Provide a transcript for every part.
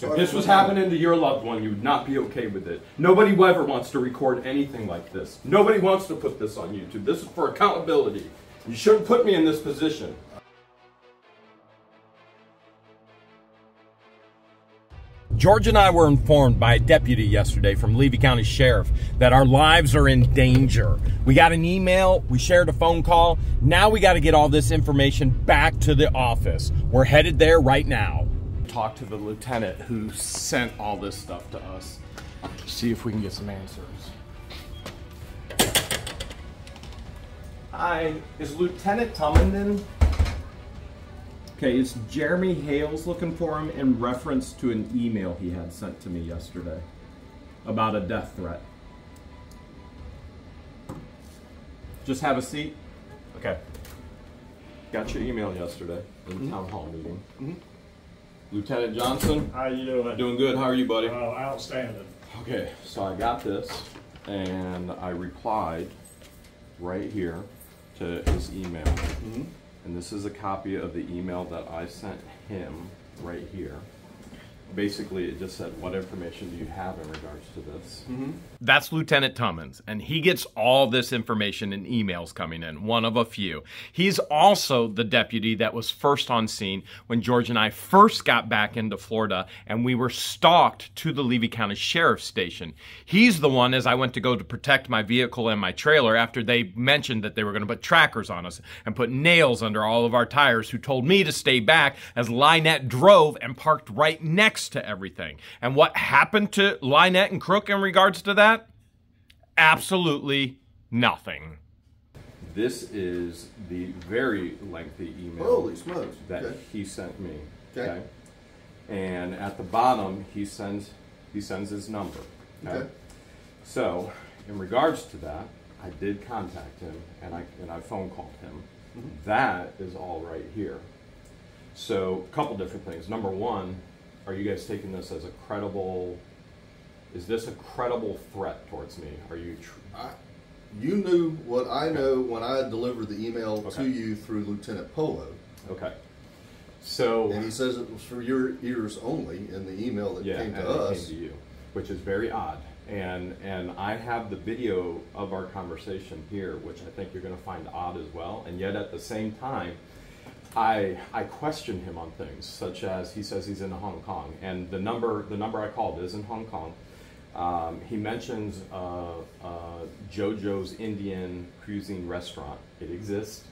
If this was happening to your loved one, you would not be okay with it. Nobody ever wants to record anything like this. Nobody wants to put this on YouTube. This is for accountability. You shouldn't put me in this position. George and I were informed by a deputy yesterday from Levy County Sheriff that our lives are in danger. We got an email, we shared a phone call. Now we got to get all this information back to the office. We're headed there right now. Talk to the lieutenant who sent all this stuff to us. See if we can get some answers. Hi, is Lieutenant Tummenden? Okay, is Jeremy Hales looking for him in reference to an email he had sent to me yesterday about a death threat? Just have a seat. Okay. Got your email yesterday in the mm-hmm. town hall meeting. Mm-hmm. Lieutenant Johnson, How you doing? doing good. How are you, buddy? Oh, outstanding. Okay, so I got this and I replied right here to his email. Mm-hmm. And this is a copy of the email that I sent him right here. Basically, it just said, What information do you have in regards to this? Mm-hmm. That's Lieutenant Tummins, and he gets all this information in emails coming in, one of a few. He's also the deputy that was first on scene when George and I first got back into Florida and we were stalked to the Levy County Sheriff's Station. He's the one, as I went to go to protect my vehicle and my trailer after they mentioned that they were going to put trackers on us and put nails under all of our tires, who told me to stay back as Lynette drove and parked right next to everything. And what happened to Lynette and Crook in regards to that? Absolutely nothing. This is the very lengthy email Holy smokes. that Okay. he sent me. Okay. And at the bottom, he sends he sends his number. Okay. So, in regards to that, I did contact him and I and I phone called him. Mm-hmm. That is all right here. So, a couple different things. Number one, are you guys taking this as a credible? Is this a credible threat towards me? Are you? I, you knew what I know when I delivered the email Okay. to you through Lieutenant Polo, okay. So and he says it was for your ears only in the email that yeah, came to it us. came to you, which is very odd. And and I have the video of our conversation here, which I think you're going to find odd as well. And yet at the same time, I I question him on things such as he says he's in Hong Kong, and the number the number I called is in Hong Kong. Um, he mentions uh, uh, JoJo's Indian Cuisine Restaurant. It exists.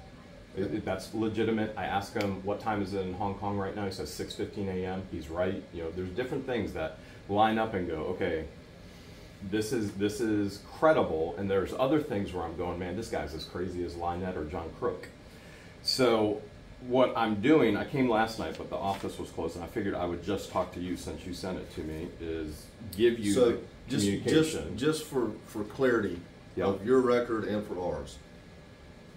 It, it- that's legitimate. I ask him what time is it in Hong Kong right now. He says 6:15 a.m. He's right. You know, there's different things that line up and go. Okay, this is this is credible. And there's other things where I'm going, man, this guy's as crazy as Lynette or John Crook. So what I'm doing, I came last night, but the office was closed, and I figured I would just talk to you since you sent it to me. Is give you so the just just communication. just for for clarity Yep. of your record and for ours,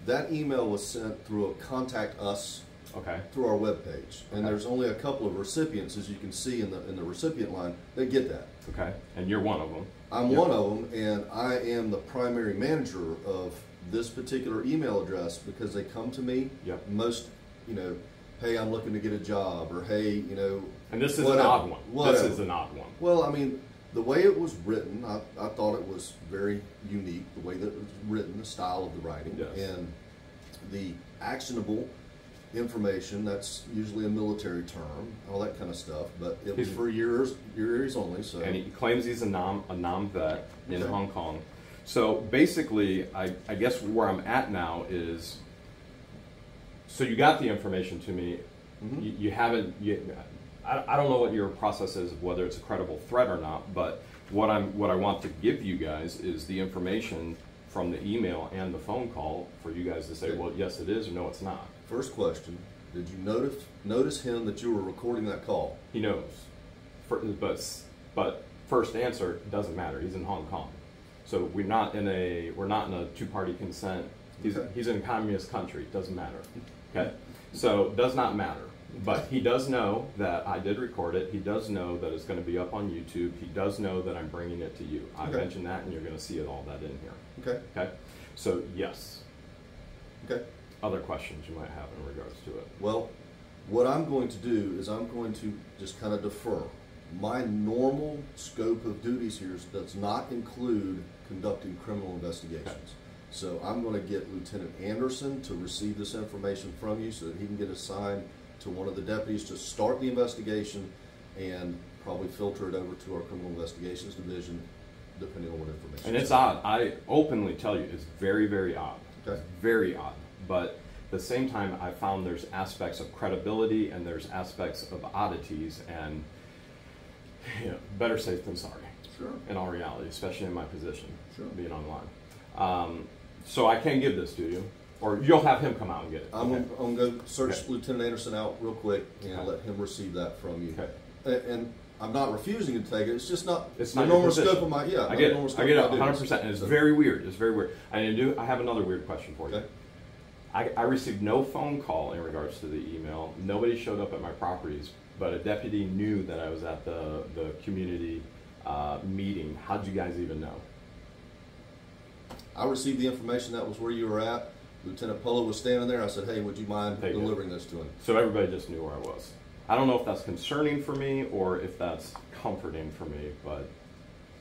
that email was sent through a contact us okay. through our webpage, and Okay. there's only a couple of recipients, as you can see in the in the recipient line, that get that. Okay. And you're one of them. I'm one of them, and I am the primary manager of this particular email address because they come to me. Yep. Most, you know, hey, I'm looking to get a job, or hey, you know. And this is whatever, an odd one. Whatever. This is an odd one. Well, I mean, the way it was written, I, I thought it was very unique. The way that it was written, the style of the writing, Yes. and the actionable information. That's usually a military term, all that kind of stuff. But it was for years, years only. So and he claims he's a nom a nom vet in Okay. Hong Kong. So basically, I, I guess where I'm at now is. So you got the information to me. Mm-hmm. You, you haven't. You, I, I don't know what your process is, whether it's a credible threat or not. But what I'm what I want to give you guys is the information from the email and the phone call for you guys to say, well, yes, it is, or no, it's not. First question: Did you notice notice him that you were recording that call? He knows. For, but but first answer doesn't matter. He's in Hong Kong, so we're not in a we're not in a two party consent. He's Okay. he's in a communist country. Doesn't matter. Okay, so does not matter. But he does know that I did record it. He does know that it's going to be up on YouTube. He does know that I'm bringing it to you. I Okay. mentioned that, and you're going to see it all that in here. Okay. Okay, so yes. Okay. Other questions you might have in regards to it? Well, what I'm going to do is I'm going to just kind of defer my normal scope of duties here does not include conducting criminal investigations. So I'm going to get Lieutenant Anderson to receive this information from you so that he can get assigned to one of the deputies to start the investigation and probably filter it over to our criminal investigations division, depending on what information. And it's odd. I openly tell you, it's very, very odd. Okay. Very odd. But at the same time, I found there's aspects of credibility and there's aspects of oddities, and you know, better safe than sorry. Sure. In all reality, especially in my position, Sure. being online. Um, so I can give this to you, or you'll have him come out and get it. I'm, okay? gonna, I'm gonna go search Okay. Lieutenant Anderson out real quick and Okay. let him receive that from you. Okay. And, I'm not refusing to take it. It's just not. It's not normal scope of my yeah. I get it. I get it. 100. percent And it's So- very weird. It's very weird. I do. I have another weird question for you. Okay. I, I received no phone call in regards to the email. Nobody showed up at my properties, but a deputy knew that I was at the the community uh, meeting. How'd you guys even know? I received the information that was where you were at. Lieutenant Polo was standing there. I said, "Hey, would you mind did. delivering this to him?" So everybody just knew where I was. I don't know if that's concerning for me or if that's comforting for me, but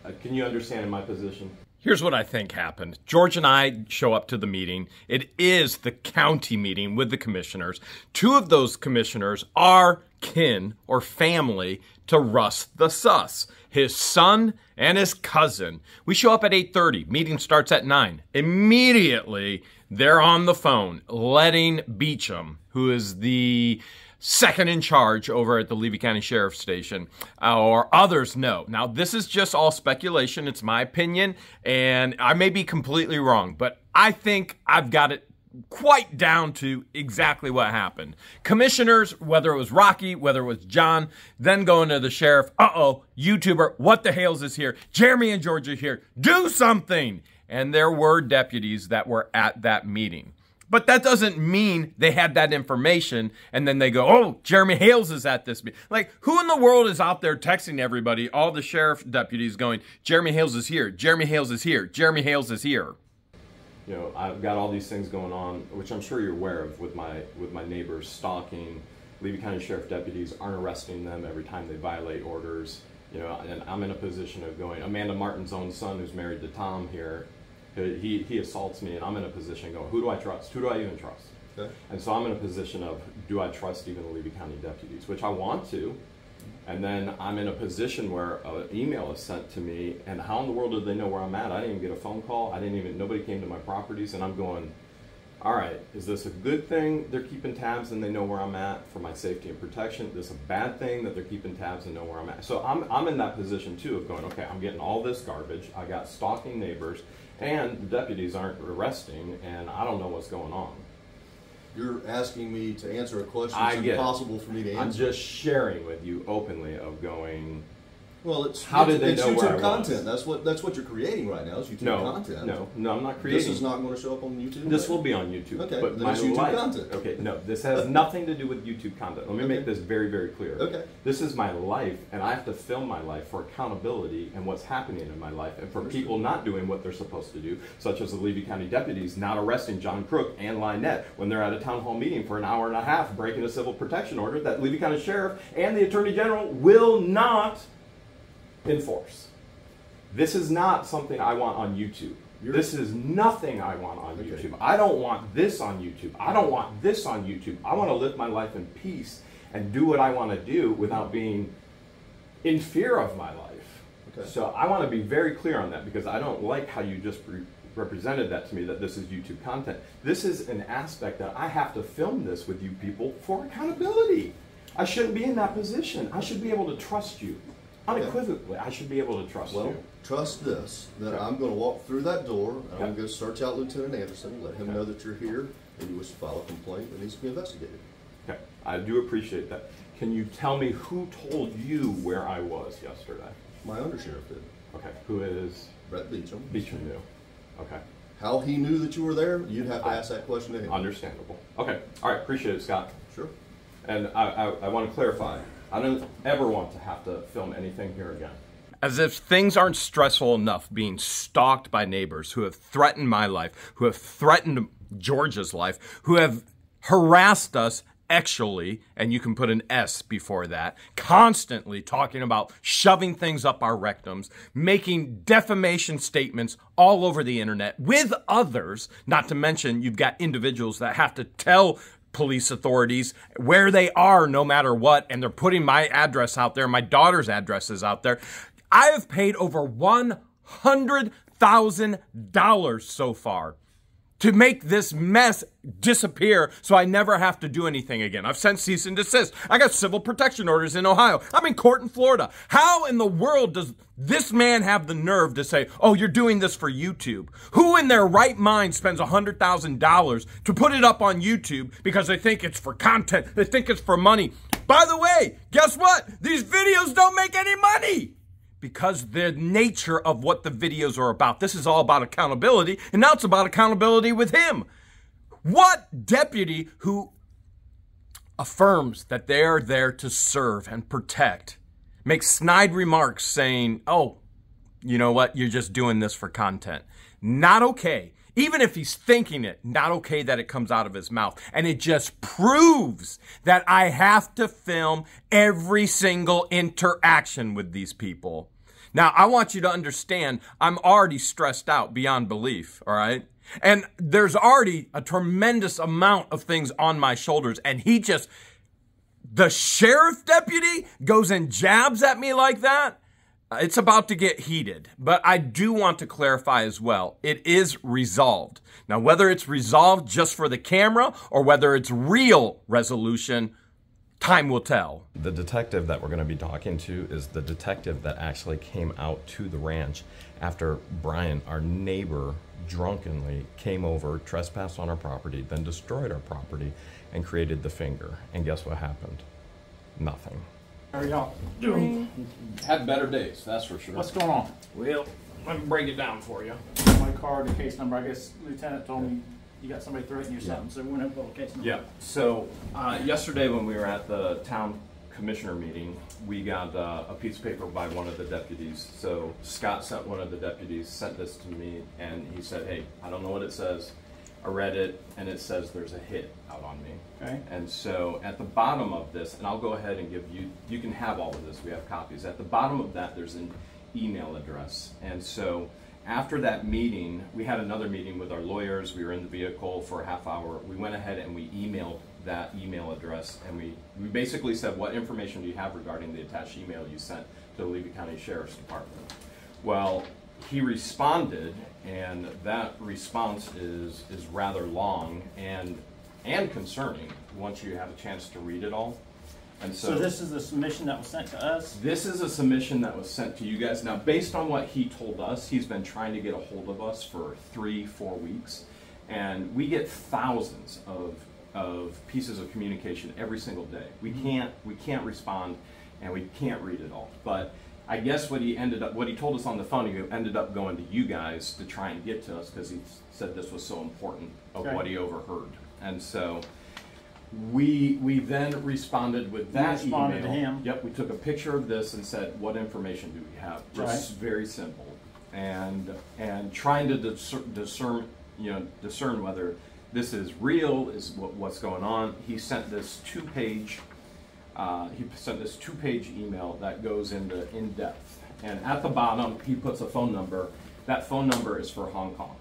uh, can you understand in my position? Here's what I think happened. George and I show up to the meeting. It is the county meeting with the commissioners. Two of those commissioners are kin or family to Russ the Sus, his son and his cousin. We show up at 8:30. Meeting starts at 9. Immediately, they're on the phone letting Beecham, who is the second in charge over at the Levy County Sheriff's Station, uh, or others know. Now, this is just all speculation. It's my opinion, and I may be completely wrong, but I think I've got it quite down to exactly what happened. Commissioners, whether it was Rocky, whether it was John, then going to the sheriff, uh oh, YouTuber, what the Hales is here? Jeremy and George are here. Do something! And there were deputies that were at that meeting. But that doesn't mean they had that information and then they go, oh, Jeremy Hales is at this meeting. Like, who in the world is out there texting everybody, all the sheriff deputies going, Jeremy Hales is here, Jeremy Hales is here, Jeremy Hales is here? you know, I've got all these things going on, which I'm sure you're aware of with my with my neighbors stalking. Levy County Sheriff deputies aren't arresting them every time they violate orders. You know, and I'm in a position of going. Amanda Martin's own son, who's married to Tom here, he he assaults me, and I'm in a position going, who do I trust? Who do I even trust? Okay. And so I'm in a position of, do I trust even the Levy County deputies, which I want to. And then I'm in a position where an email is sent to me, and how in the world did they know where I'm at? I didn't even get a phone call. I didn't even, nobody came to my properties, and I'm going, all right, is this a good thing they're keeping tabs and they know where I'm at for my safety and protection? Is this a bad thing that they're keeping tabs and know where I'm at? So I'm, I'm in that position too of going, okay, I'm getting all this garbage. I got stalking neighbors, and the deputies aren't arresting, and I don't know what's going on. You're asking me to answer a question that's get it. impossible for me to answer. I'm just sharing with you openly of going, well, it's How did they it's know YouTube where I was? content. That's what that's what you're creating right now. Is YouTube no, content. no, no, I'm not creating. This is not going to show up on YouTube. This right? will be on YouTube. Okay, but then my it's YouTube life, content. Okay, no, this has nothing to do with YouTube content. Let me Okay. make this very, very clear. Okay. This is my life, and I have to film my life for accountability and what's happening in my life, and for people not doing what they're supposed to do, such as the Levy County deputies not arresting John Crook and Lynette when they're at a town hall meeting for an hour and a half, breaking a civil protection order that Levy County Sheriff and the Attorney General will not enforce. This is not something I want on YouTube. You're- this is nothing I want on Okay. YouTube. I don't want this on YouTube. I don't want this on YouTube. I want to live my life in peace and do what I want to do without being in fear of my life. Okay. So I want to be very clear on that because I don't like how you just re- represented that to me that this is YouTube content. This is an aspect that I have to film this with you people for accountability. I shouldn't be in that position. I should be able to trust you. Unequivocally, I should be able to trust Well, you. trust this that Okay. I'm going to walk through that door. and I'm going to go search out Lieutenant Anderson, let him Okay. know that you're here and you wish to file a complaint that needs to be investigated. Okay, I do appreciate that. Can you tell me who told you where I was yesterday? My undersheriff did, Okay, who is Brett Beecham. Beecham knew? Okay, How he knew that you were there, you'd have to I- ask that question to him. understandable. Okay, all right, appreciate it, Scott. Sure. And I, I, I want to clarify, I don't ever want to have to film anything here again. As if things aren't stressful enough being stalked by neighbors who have threatened my life, who have threatened George's life, who have harassed us actually, and you can put an S before that, constantly talking about shoving things up our rectums, making defamation statements all over the internet with others, not to mention you've got individuals that have to tell police authorities where they are no matter what, and they're putting my address out there, my daughter's address is out there. I have paid over $100,000 so far to make this mess disappear so I never have to do anything again. I've sent cease and desist. I got civil protection orders in Ohio. I'm in court in Florida. How in the world does this man have the nerve to say, oh, you're doing this for YouTube? Who in their right mind spends $100,000 to put it up on YouTube because they think it's for content, they think it's for money? By the way, guess what? These videos don't make any money because the nature of what the videos are about. This is all about accountability, and now it's about accountability with him. What deputy who affirms that they are there to serve and protect makes snide remarks saying, oh, you know what, you're just doing this for content? Not okay. Even if he's thinking it, not okay that it comes out of his mouth. And it just proves that I have to film every single interaction with these people. Now, I want you to understand, I'm already stressed out beyond belief, all right? And there's already a tremendous amount of things on my shoulders. And he just, the sheriff deputy goes and jabs at me like that. It's about to get heated, but I do want to clarify as well. It is resolved. Now, whether it's resolved just for the camera or whether it's real resolution, time will tell. The detective that we're going to be talking to is the detective that actually came out to the ranch after Brian, our neighbor, drunkenly came over, trespassed on our property, then destroyed our property, and created the finger. And guess what happened? Nothing. How are y'all doing? Had better days, that's for sure. What's going on? Well, let me break it down for you. My card, the case number, I guess Lieutenant told me you got somebody threatening you or something, so we went over the case number. Yeah. So uh, yesterday, when we were at the town commissioner meeting, we got uh, a piece of paper by one of the deputies. So Scott sent one of the deputies sent this to me, and he said, "Hey, I don't know what it says. I read it, and it says there's a hit out on me." Okay. And so at the bottom of this, and I'll go ahead and give you, you can have all of this. We have copies. At the bottom of that, there's an email address, and so after that meeting, we had another meeting with our lawyers. We were in the vehicle for a half hour. We went ahead and we emailed that email address and we, we basically said, what information do you have regarding the attached email you sent to the Levy County Sheriff's Department? Well, he responded and that response is, is rather long and, and concerning once you have a chance to read it all. And So so this is the submission that was sent to us? this is a submission that was sent to you guys. Now, based on what he told us, he's been trying to get a hold of us for three, four weeks. And we get thousands of, of pieces of communication every single day. We mm-hmm. can't, we can't respond and we can't read it all. But I guess what he ended up, what he told us on the phone, he ended up going to you guys to try and get to us because he said this was so important of Okay. what he overheard. And so we, we then responded with that responded to email. him. Yep, we took a picture of this and said, what information do we have? Just very simple. And, and trying to discern, discern, you know, discern whether this is real, is what, what's going on. He sent this two-page, uh, he sent this two-page email that goes into in-depth. And at the bottom, he puts a phone number. That phone number is for Hong Kong.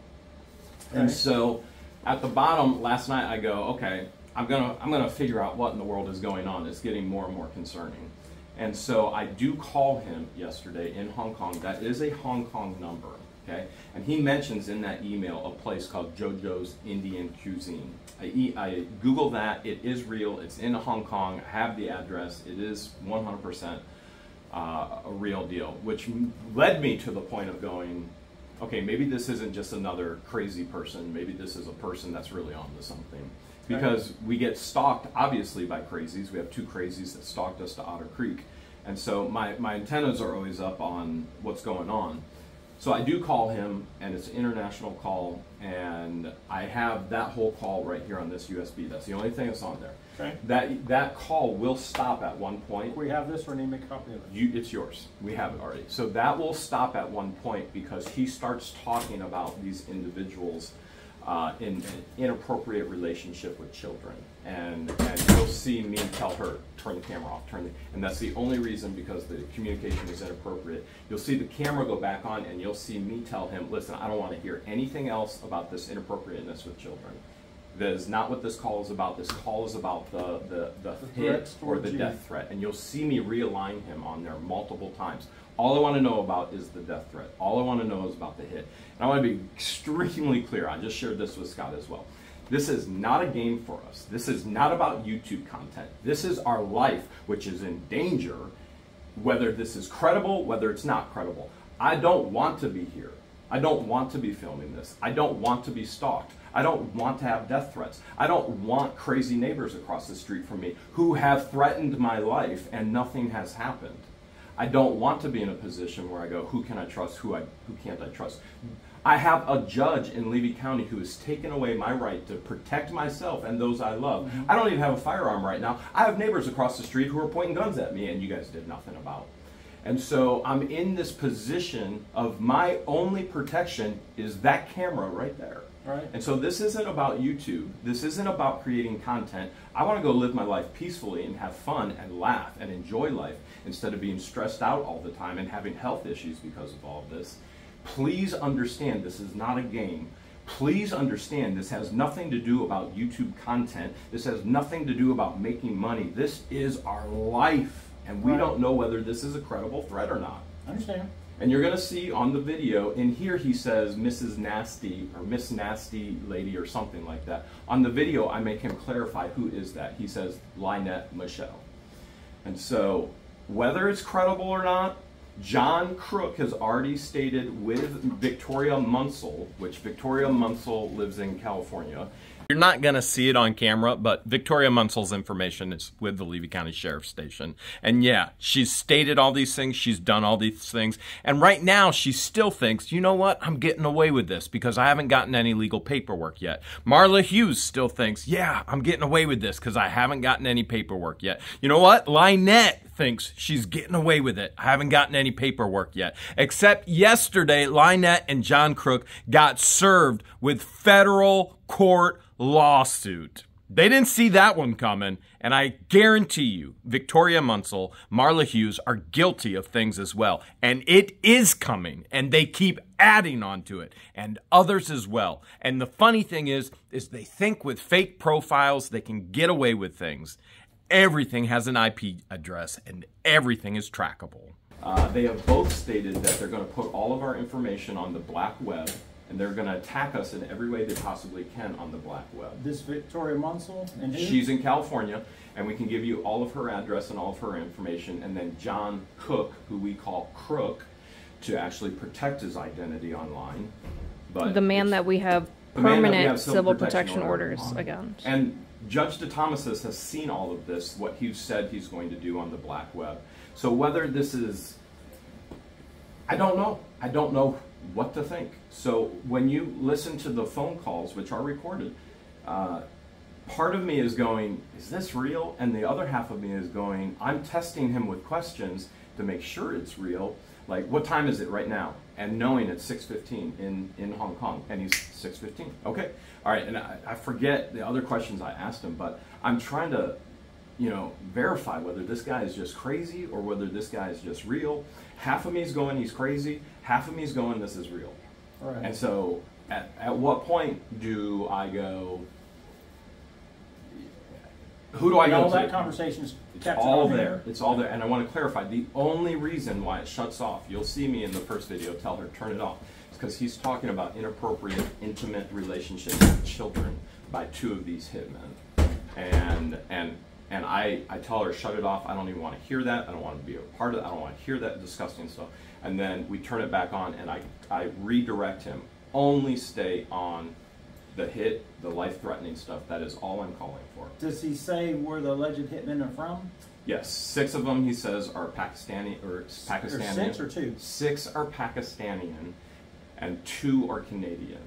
And so at the bottom, last night I go, okay, I'm gonna I'm gonna figure out what in the world is going on. It's getting more and more concerning. And so I do call him yesterday in Hong Kong. That is a Hong Kong number, okay? And he mentions in that email a place called JoJo's Indian Cuisine. I Google that. It is real. It's in Hong Kong. I have the address. It is 100% uh, a real deal, which led me to the point of going, okay, maybe this isn't just another crazy person. Maybe this is a person that's really onto something. Because we get stalked, obviously, by crazies. We have two crazies that stalked us to Otter Creek. And so my, my antennas are always up on what's going on. So I do call him, and it's an international call, and I have that whole call right here on this USB. That's the only thing that's on there. Okay. That, that call will stop at one point. We have this, to make a copy of it? You, it's yours. We have it already. So that will stop at one point because he starts talking about these individuals uh, in an inappropriate relationship with children. And, and you'll see me tell her, turn the camera off, turn the, and that's the only reason because the communication is inappropriate. You'll see the camera go back on and you'll see me tell him, listen, I don't want to hear anything else about this inappropriateness with children. That is not what this call is about. This call is about the, the, the, The hit or the you. death threat. And you'll see me realign him on there multiple times. All I want to know about is the death threat. All I want to know is about the hit. And I want to be extremely clear. I just shared this with Scott as well. This is not a game for us. This is not about YouTube content. This is our life, which is in danger, whether this is credible, whether it's not credible. I don't want to be here. I don't want to be filming this. I don't want to be stalked. I don't want to have death threats. I don't want crazy neighbors across the street from me who have threatened my life and nothing has happened. I don't want to be in a position where I go, who can I trust, who I who can't I trust? I have a judge in Levy County who has taken away my right to protect myself and those I love. Mm-hmm. I don't even have a firearm right now. I have neighbors across the street who are pointing guns at me and you guys did nothing about. And so I'm in this position of my only protection is that camera right there. Right. And so this isn't about YouTube. This isn't about creating content. I want to go live my life peacefully and have fun and laugh and enjoy life instead of being stressed out all the time and having health issues because of all of this. Please understand this is not a game. Please understand this has nothing to do about YouTube content. This has nothing to do about making money. This is our life. And we Right. don't know whether this is a credible threat or not. I understand. And you're going to see on the video, in here he says Mrs. Nasty or Miss Nasty Lady or something like that. On the video, I make him clarify who is that. He says Lynette Michelle. And so, whether it's credible or not, John Crook has already stated with Victoria Munsell, which Victoria Munsell lives in California. You're not going to see it on camera, but Victoria Munsell's information is with the Levy County Sheriff's Station. And yeah, she's stated all these things, she's done all these things. And right now, she still thinks, you know what, I'm getting away with this because I haven't gotten any legal paperwork yet. Marla Hughes still thinks, yeah, I'm getting away with this because I haven't gotten any paperwork yet. You know what? Lynette thinks she's getting away with it. I haven't gotten any paperwork yet. Except yesterday, Lynette and John Crook got served with federal court lawsuit. They didn't see that one coming, and I guarantee you, Victoria Munsell, Marla Hughes are guilty of things as well. And it is coming, and they keep adding on to it, and others as well. And the funny thing is, is they think with fake profiles they can get away with things. Everything has an IP address, and everything is trackable. Uh, they have both stated that they're going to put all of our information on the black web and they're going to attack us in every way they possibly can on the black web. This Victoria Munsell and who? She's in California, and we can give you all of her address and all of her information, and then John Cook, who we call Crook, to actually protect his identity online. But the man that we have the man that we permanent have civil protection orders on. against. And Judge DeThomasis has seen all of this, what he said he's going to do on the black web. So whether this is, I don't know. I don't know what to think. So when you listen to the phone calls, which are recorded, uh, part of me is going, is this real? And the other half of me is going, I'm testing him with questions to make sure it's real. Like, what time is it right now? And knowing it's 6.15 in, in Hong Kong. And he's 6.15. Okay. All right. And I, I forget the other questions I asked him, but I'm trying to, you know, verify whether this guy is just crazy or whether this guy is just real. Half of me is going, he's crazy. Half of me is going, this is real. Right. And so, at, at what point do I go? Who do I And go all to? that conversation is it's all there. here. It's all there. And I want to clarify the only reason why it shuts off, you'll see me in the first video tell her turn it off. It's because he's talking about inappropriate, intimate relationships with children by two of these hitmen. And and and I, I tell her shut it off. I don't even want to hear that. I don't want to be a part of it. I don't want to hear that disgusting stuff. And then we turn it back on and I, I redirect him. Only stay on the hit, the life threatening stuff. That is all I'm calling for. Does he say where the alleged hitmen are from? Yes, six of them he says are Pakistani or Pakistani. six or two? Six are Pakistani, and two are Canadian.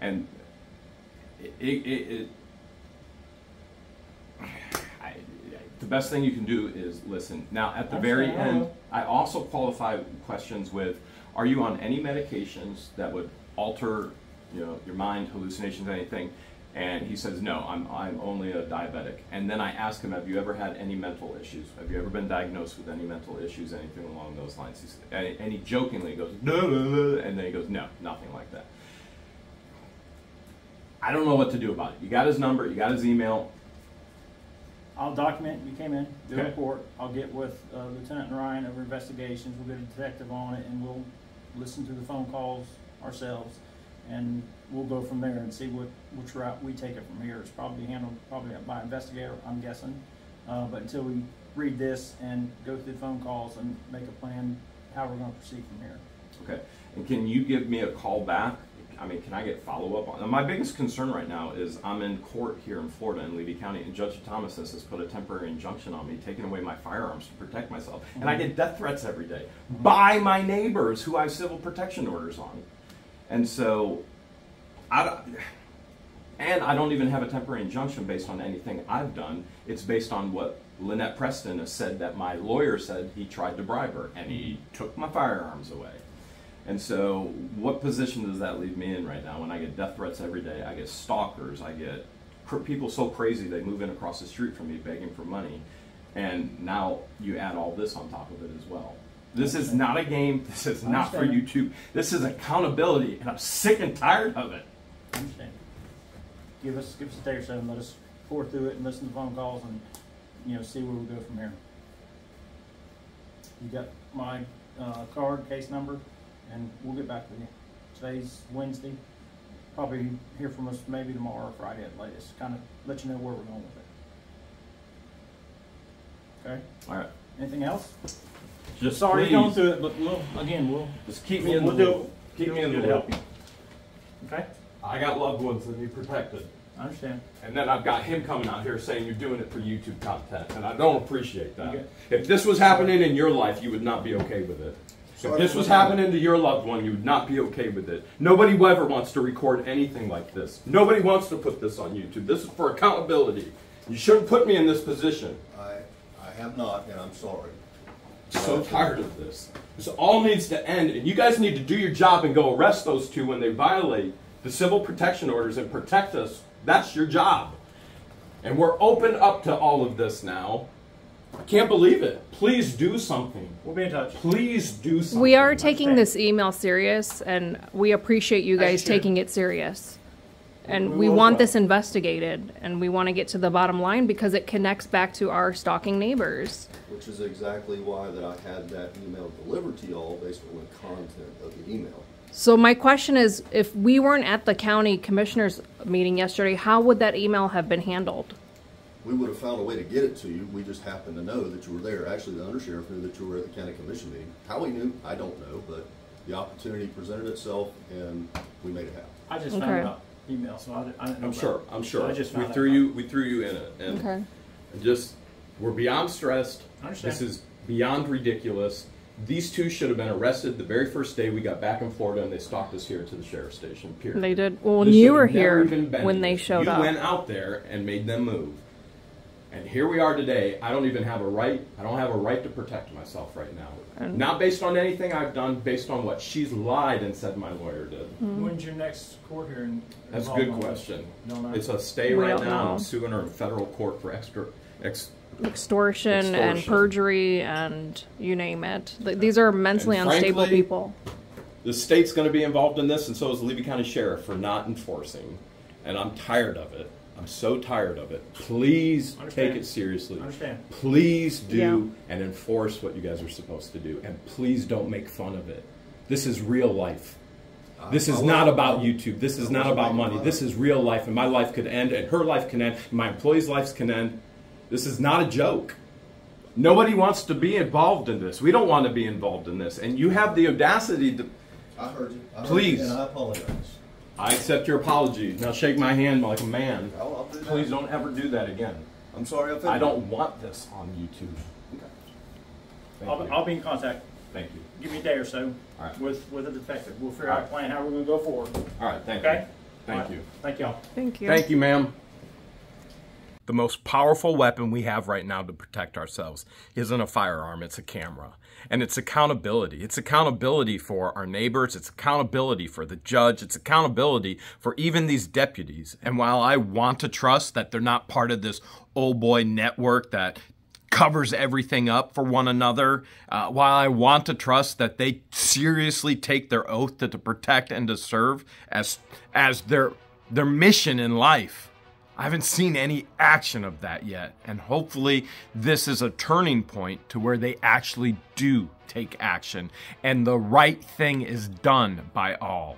And it, it, it, it I, the best thing you can do is listen. Now, at the I very end, I also qualify questions with: Are you on any medications that would alter you know, your mind, hallucinations, anything? And he says, no, I'm, I'm only a diabetic. And then I ask him, have you ever had any mental issues? Have you ever been diagnosed with any mental issues, anything along those lines? He's, and, and he jokingly goes, no, and then he goes, no, nothing like that. I don't know what to do about it. You got his number, you got his email. I'll document, you came in, do a Okay. report, I'll get with uh, Lieutenant Ryan over investigations, we'll get a detective on it, and we'll listen to the phone calls ourselves, and we'll go from there and see what, which route we take it from here. It's probably handled, probably by investigator, I'm guessing, uh, but until we read this and go through the phone calls and make a plan, how we're gonna proceed from here. Okay. And can you give me a call back? I mean, can I get follow up on? My biggest concern right now is I'm in court here in Florida in Levy County, and Judge Thomas has put a temporary injunction on me, taking away my firearms to protect myself, and I get death threats every day by my neighbors who I have civil protection orders on, and so I. don't- And I don't even have a temporary injunction based on anything I've done. It's based on what Lynette Preston has said that my lawyer said he tried to bribe her and he took my firearms away. And so, what position does that leave me in right now when I get death threats every day? I get stalkers, I get cr- people so crazy they move in across the street from me begging for money. And now you add all this on top of it as well. This is not a game. This is not for YouTube. This is accountability, and I'm sick and tired of it. Understand? Give us, give us a day or so and let us pour through it and listen to phone calls and, you know, see where we go from here. You got my, uh, card, case number, and we'll get back with you. Today's Wednesday, probably hear from us maybe tomorrow or Friday at latest, kinda let you know where we're going with it. Okay, All right. anything else? Just Sorry please, going through it, but we'll, again, we'll, Just keep me in we'll the do, loop. Keep me in the do help loop. you. Okay, I got loved ones that need protected. I understand. And then I've got him coming out here saying you're doing it for YouTube content, and I don't appreciate that. Okay. If this was happening in your life, you would not be okay with it. If this was happening to your loved one, you would not be okay with it. Nobody ever wants to record anything like this. Nobody wants to put this on YouTube. This is for accountability. You shouldn't put me in this position. I, I have not, and I'm sorry. so tired of this. This all needs to end, and you guys need to do your job and go arrest those two when they violate the civil protection orders and protect us. That's your job. And we're open up to all of this now. I can't believe it. Please do something. We'll be in touch. Please do something. We are taking this email serious, and we appreciate you guys taking it serious. And We we want as this investigated, and we want to get to the bottom line because it connects back to our stalking neighbors. Which is exactly why that I had that email delivered to y'all based on the content of the email. So my question is, if we weren't at the county commissioners meeting yesterday, how would that email have been handled? We would have found a way to get it to you, we just happened to know that you were there. Actually, the undersheriff knew that you were at the county commission meeting. How he knew, I don't know, but the opportunity presented itself and we made it happen. I just Okay. found out email, so I didn't, I didn't know. I'm sure. it. I'm sure. I just we found threw out. you. We threw you in it, and Okay. just we're beyond stressed. I understand. This is beyond ridiculous. These two should have been arrested the very first day we got back in Florida, and they stalked us here to the sheriff's station. Period. They did. Well, This you were have never here when they here. showed you up. went out there and made them move. And here we are today. I don't even have a right. I don't have a right to protect myself right now. And- Not based on anything I've done, based on what she's lied and said my lawyer did. Mm-hmm. When's your next court hearing? That's a good question. Don't. It's a stay We right now. know. I'm suing her in federal court for extra. Ex, Extortion, and perjury and you name it. These are mentally And unstable frankly- people. the state's going to be involved in this, and so is the Levy County Sheriff for not enforcing. And I'm tired of it. I'm so tired of it. Please Understand. take it seriously. Understand. Please do Yeah. and enforce what you guys are supposed to do, and please don't make fun of it. This is real life. Uh, this is not about YouTube. This is not about money. This is real life, and my life could end, and her life can end, and my employees' lives can end. This is not a joke. Nobody wants to be involved in this. We don't want to be involved in this, and you have the audacity to. I heard you. I heard Please. you, And I apologize. I accept your apology. Now shake my hand like a man. I'll, I'll do that. Please don't ever do that again. I'm sorry I offended I don't want this on YouTube. Thank I'll, you. I'll be in contact. Thank you. Give me a day or so All right. with, with a detective. We'll figure out a All plan, how we're gonna go forward. All right. Thank Okay? you. Thank All right. you. Thank y'all. Thank you. Thank you, ma'am. The most powerful weapon we have right now to protect ourselves isn't a firearm, it's a camera. And it's accountability. It's accountability for our neighbors, it's accountability for the judge, it's accountability for even these deputies. And while I want to trust that they're not part of this old boy network that covers everything up for one another. Uh, while I want to trust that they seriously take their oath to, to protect and to serve as as their their mission in life. I haven't seen any action of that yet, and hopefully this is a turning point to where they actually do take action and the right thing is done by all.